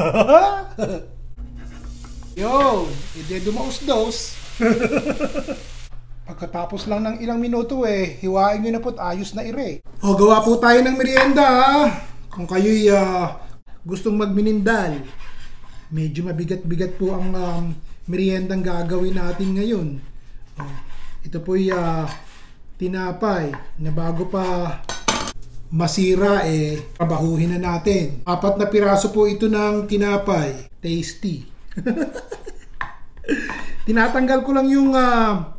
Yo, ide dumaus-dos. Pagkatapos lang ng ilang minuto eh, hiwain nyo na po't ayos na ire. O, gawa po tayo ng merienda ha. Kung kayo'y ah, gustong magminindal. Medyo mabigat-bigat po ang um, meriendang gagawin natin ngayon. O, ito po'y ah, tinapay na bago pa masira eh, pabahuhin na natin. Apat na piraso po ito ng tinapay. Tasty. Tinatanggal ko lang yung ah,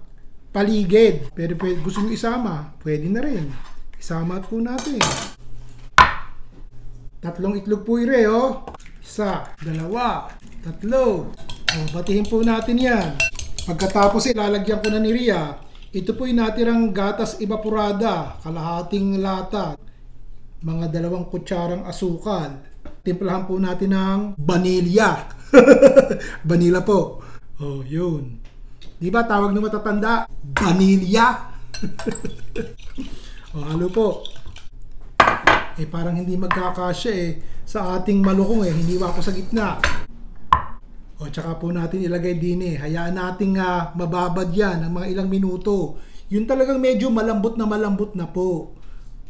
paligid. Pero pwede, gusto nyo isama, pwede na rin. Isama po natin. Tatlong itlog po ire, oh. Isa, dalawa, tatlo. Oh, batihin po natin yan. Pagkatapos ilalagyan ko na ni Ria. Ito po yung natirang gatas evaporada, kalahating lata. Mga dalawang kutsarang asukal. Timplahan po natin ng vanilya. vanilla po. Oh, yun. Di ba tawag ng matatanda? Vanilya. o, halo po. Eh parang hindi magkakasya eh sa ating malukong eh. Hindi ako sa gitna. O tsaka po natin ilagay din eh. Hayaan nating uh, mababad yan ng mga ilang minuto. Yun talagang medyo malambot na malambot na po.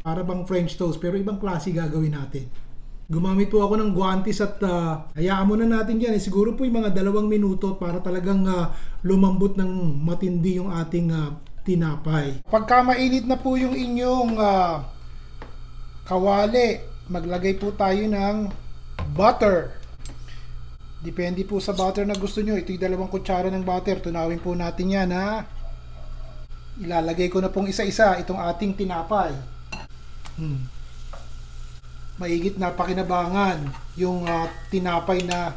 Para bang French toast. Pero ibang klase gagawin natin. Gumamit po ako ng guantes at uh, hayaan muna natin yan. Eh, siguro po yung mga dalawang minuto para talagang uh, lumambot ng matindi yung ating uh, tinapay. Pagka mainit na po yung inyong uh, kawali, maglagay po tayo ng butter. Depende po sa butter na gusto nyo. Ito yung dalawang kutsara ng butter. Tunawin po natin yan ha. Ilalagay ko na pong isa-isa itong ating tinapay. Hmm. Maigit na pakinabangan yung uh, tinapay na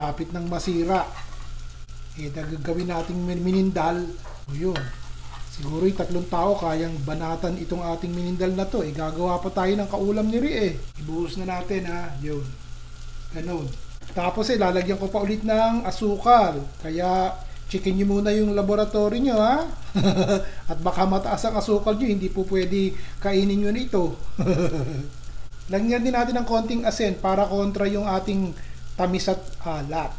kapit ng masira. Eh gagawin nating minindal. O yun. Siguro yung tatlong tao kayang banatan itong ating minindal na to. Eh gagawa pa tayo ng kaulam ni Ri eh. Ibuhos na natin ha. Yun. Ganun. Tapos eh lalagyan ko pa ulit ng asukal. Kaya checkin nyo muna yung laboratory nyo ha at baka mataas ang asukal nyo hindi po pwede kainin nyo nito Lagyan din natin ng konting asin para kontra yung ating tamis at alat.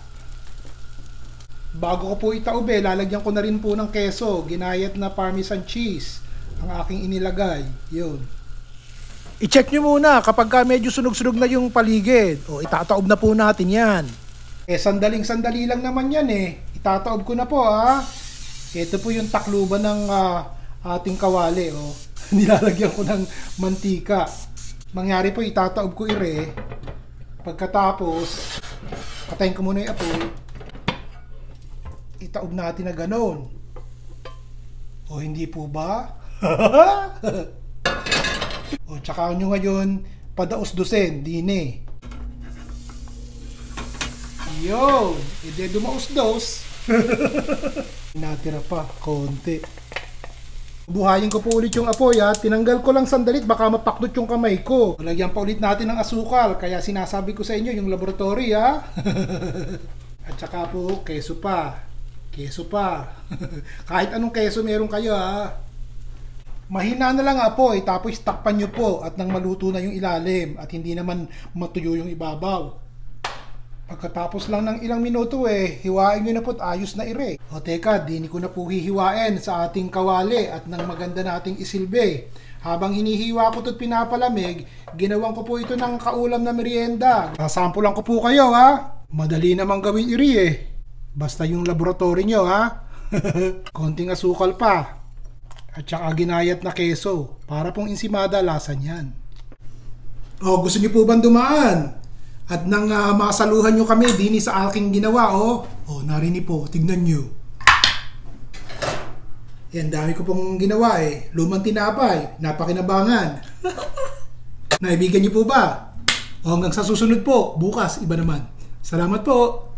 Bago ko po itaube, lalagyan ko na rin po ng keso, ginayat na parmesan cheese ang aking inilagay. Yun. I-check nyo muna kapag ka medyo sunog-sunog na yung paligid. O itataob na po natin yan. Eh sandaling sandali lang naman yan eh. Itataob ko na po ha. Ito po yung takluban ng uh, ating kawali. O. Nilalagyan ko ng mantika. Mangyari po itataob ko ire. Pagkatapos patayin ko muna yung apoy. Itaob natin na ganon o hindi po ba? O tsaka nyo ngayon padaos-dosen dine. Yo ide dumaos-dos natira pa konti Buhayin ko po ulit yung apoy ha. Tinanggal ko lang sandalit baka mapakdot yung kamay ko. Lagyan pa ulit natin ng asukal. Kaya sinasabi ko sa inyo yung laboratory ha. At saka po keso pa. Keso pa. Kahit anong keso meron kayo ha. Mahina na lang apoy tapos takpan nyo po at nang maluto na yung ilalim at hindi naman matuyo yung ibabaw. Pagkatapos lang ng ilang minuto eh, hiwain nyo na po't ayos na ire. O teka, dini ko na po hihiwain sa ating kawali at ng maganda nating isilbi. Habang hinihiwa ko to't pinapalamig, ginawan ko po ito ng kaulam na merienda. Sasampulan ko po kayo ha. Madali namang gawin iri eh. Basta yung laboratory nyo ha. Konting asukal pa. At saka ginayat na keso. Para pong insimada lasa niyan. O gusto niyo po bang dumaan? At nang uh, masaluhan nyo kami, dini sa aking ginawa, oh. Oh, narinig po, tignan nyo. Yan, dami ko pong ginawa eh. Lumang tinapay, napakinabangan. Naibigan niyo po ba? O hanggang sa susunod po, bukas, iba naman. Salamat po.